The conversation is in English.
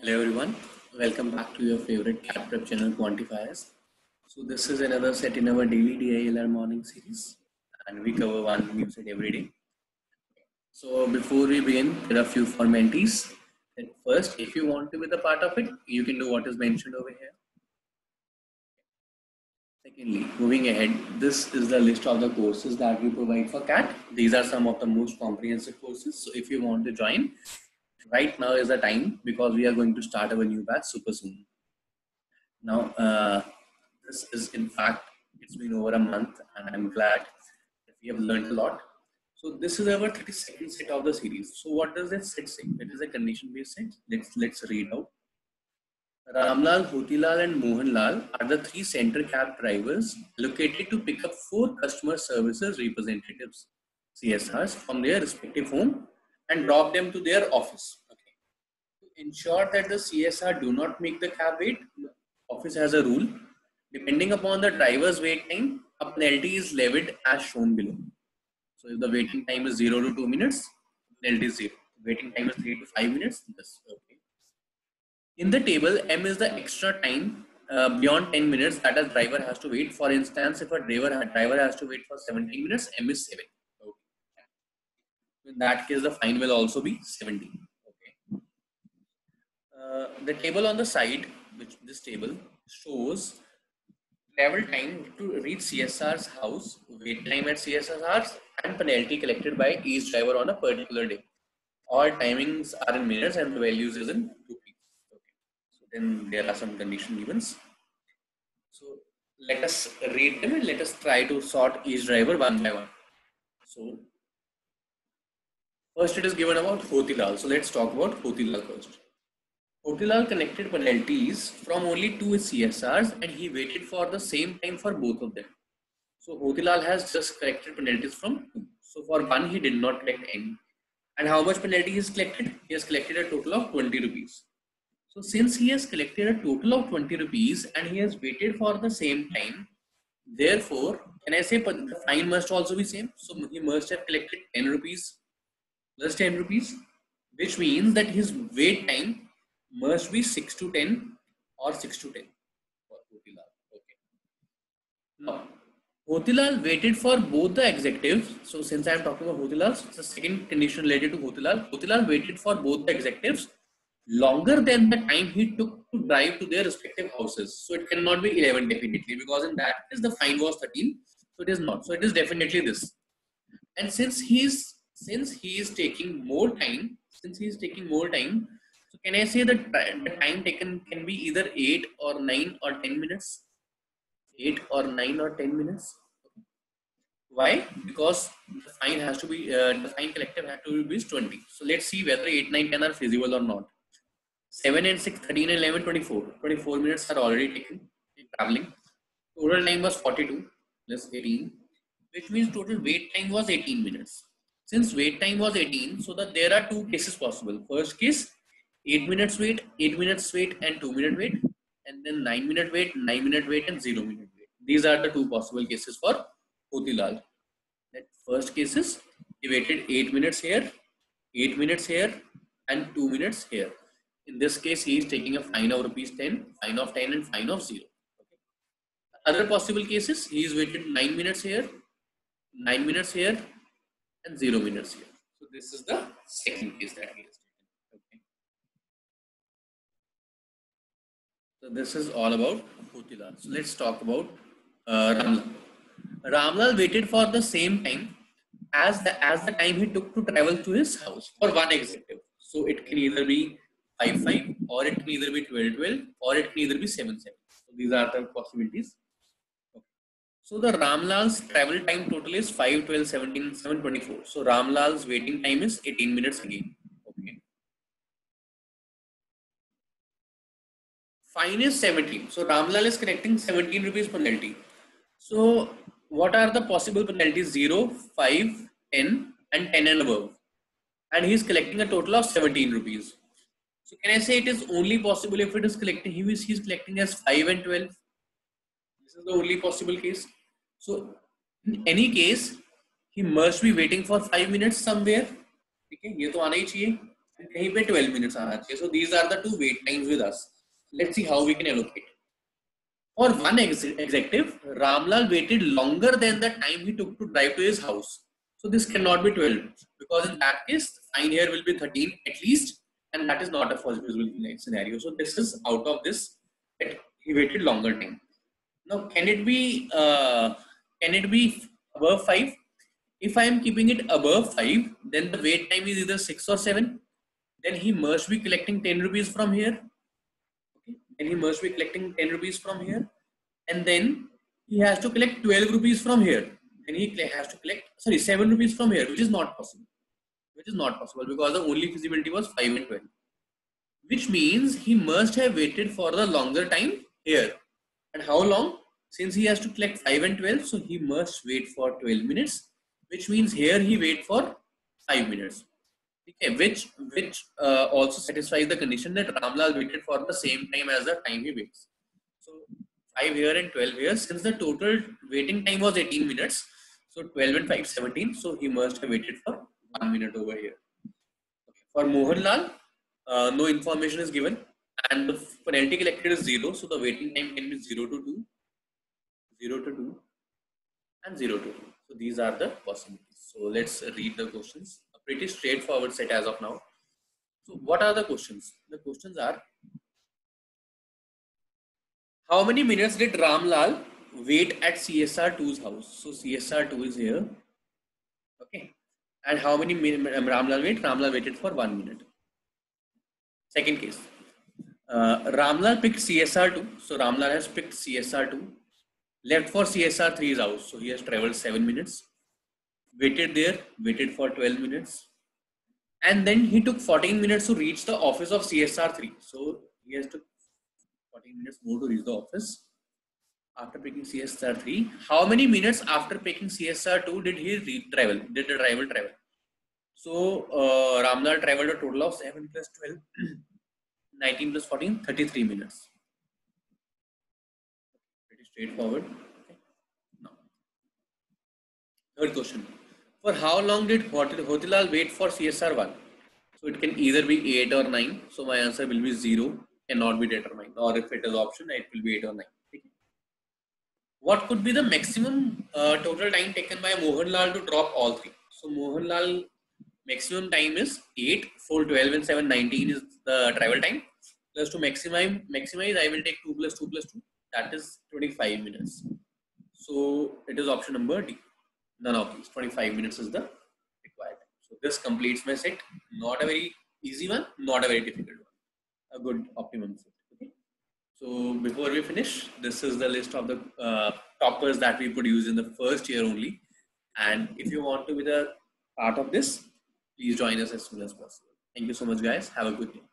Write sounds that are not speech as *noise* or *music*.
Hello everyone, welcome back to your favorite CAT Prep channel Quantifiers. So this is another set in our daily DILR morning series and we cover one new set every day. So before we begin, there are a few formalities. First, if you want to be the part of it, you can do what is mentioned over here. Secondly, moving ahead, this is the list of the courses that we provide for CAT. These are some of the most comprehensive courses. So if you want to join, right now is the time because we are going to start our new batch super soon. Now, uh, this is in fact, it's been over a month and I'm glad that we have learned a lot. So this is our 32nd set of the series. So what does that set say? It is a condition based set. Let's, let's read out. Ramlal, Hotilal and Mohanlal are the three center cab drivers located to pick up four customer services representatives, CSRs, from their respective home and drop them to their office. Okay. To ensure that the CSR do not make the cab wait, office has a rule. Depending upon the driver's wait time, a penalty is levied as shown below. So if the waiting time is 0 to 2 minutes, penalty is 0. Waiting time is 3 to 5 minutes, this okay. In the table, M is the extra time uh, beyond 10 minutes that a driver has to wait. For instance, if a driver, a driver has to wait for 17 minutes, M is 7 in that case the fine will also be 17 okay. Uh, the table on the side which this table shows travel time to reach csr's house wait time at csr's and penalty collected by each driver on a particular day. All timings are in minutes and the values is in rupees. Okay. So then there are some condition events. So let us read them and let us try to sort each driver one by one. So First, it is given about Hotilal. So let's talk about Hotilal first. Hotilal connected penalties from only two CSRs and he waited for the same time for both of them. So Hotilal has just collected penalties from two. So for one, he did not collect any. And how much penalty he has collected? He has collected a total of 20 rupees. So since he has collected a total of 20 rupees and he has waited for the same time, therefore, can I say the fine must also be same? So he must have collected 10 rupees plus 10 rupees, which means that his wait time must be 6 to 10 or 6 to 10 for. Okay. Now, Hotilal waited for both the executives. So, since I am talking about Hotilal, so it's the second condition related to Hotilal. Hotilal waited for both the executives longer than the time he took to drive to their respective houses. So, it cannot be 11 definitely because in that case the fine was 13. So, it is not. So, it is definitely this. And since he is since he is taking more time, since he is taking more time, so can I say that the time taken can be either 8 or 9 or 10 minutes? 8 or 9 or 10 minutes? Why? Because the fine has to be, uh, the fine collective has to be 20. So let's see whether 8, 9, 10 are feasible or not. 7 and 6, 13 and 11, 24. 24 minutes are already taken in traveling. Total time was 42 plus 18, which means total wait time was 18 minutes. Since wait time was 18, so that there are two cases possible. First case, 8 minutes wait, 8 minutes wait and 2 minute wait. And then 9 minute wait, 9 minute wait and 0 minute wait. These are the two possible cases for Hotilal. That first case is he waited 8 minutes here, 8 minutes here and 2 minutes here. In this case, he is taking a fine of rupees 10, fine of 10 and fine of 0. Okay. Other possible cases, he is waited 9 minutes here, 9 minutes here and 0 minutes here. So this is the second case that he has taken. Okay. So this is all about Hotilal. So let's talk about uh, Ramlal. Ramlal waited for the same time as the as the time he took to travel to his house for one executive. So it can either be 5 5 or it can either be 12 12 or it can either be 7 7. So these are the possibilities. So the Ramlal's travel time total is 5, 12, 17, 7, 24. So Ramlal's waiting time is 18 minutes again. Okay. Fine is 17. So Ramlal is collecting 17 rupees penalty. So what are the possible penalties? 0, 5, 10 and 10 and above. And he is collecting a total of 17 rupees. So can I say it is only possible if it is collecting, he is, he is collecting as 5 and 12. This is the only possible case. So in any case, he must be waiting for five minutes somewhere. ठीक है ये तो आना ही चाहिए कहीं पे 12 minutes आना चाहिए so these are the two wait times with us let's see how we can allocate for one ex executive Ramlal waited longer than the time he took to drive to his house so this cannot be 12 because in that case fine here will be 13 at least and that is not a first visual scenario so this is out of this he waited longer time now can it be uh, can it be above 5 if I am keeping it above 5, then the wait time is either 6 or 7. Then he must be collecting 10 rupees from here. Okay. Then he must be collecting 10 rupees from here. And then he has to collect 12 rupees from here. And he has to collect, sorry, 7 rupees from here, which is not possible. Which is not possible because the only feasibility was 5 and 12. Which means he must have waited for the longer time here. And how long? Since he has to collect 5 and 12, so he must wait for 12 minutes which means here he wait for 5 minutes. Okay, which which uh, also satisfies the condition that Ramlal waited for the same time as the time he waits. So 5 here and 12 here, since the total waiting time was 18 minutes, so 12 and 5, 17, so he must have waited for 1 minute over here. Okay. For Mohanlal, uh, no information is given and the penalty collected is 0, so the waiting time can be 0 to 2, 0 to 2 and 0 to 2. So these are the possibilities. So let's read the questions. A pretty straightforward set as of now. So what are the questions? The questions are how many minutes did Ramlal wait at CSR2's house? So CSR2 is here. Okay. And how many minutes Ramlal wait? Ramlal waited for one minute. Second case. Uh, Ramlal picked CSR2. So Ramlal has picked CSR2 left for CSR 3's house. So he has traveled 7 minutes, waited there, waited for 12 minutes, and then he took 14 minutes to reach the office of CSR 3. So he has to 14 minutes more to reach the office after picking CSR 3. How many minutes after picking CSR 2 did he travel? Did the driver travel? So uh, traveled a total of 7 plus 12, *clears throat* 19 plus 14, 33 minutes straightforward. Third question. For how long did Hotilal wait for CSR1? So it can either be 8 or 9. So my answer will be 0, cannot be determined. Or if it is option, it will be 8 or 9. What could be the maximum uh, total time taken by Mohanlal to drop all three? So Mohanlal maximum time is 8, 4, 12 and 7, 19 is the travel time. Plus to maximize, maximize I will take 2 plus 2 plus 2 that is 25 minutes. So it is option number D. None of these 25 minutes is the required. So this completes my set. Not a very easy one, not a very difficult one. A good optimum set. Okay. So before we finish, this is the list of the uh, toppers that we produce in the first year only. And if you want to be the part of this, please join us as soon as possible. Thank you so much, guys. Have a good day.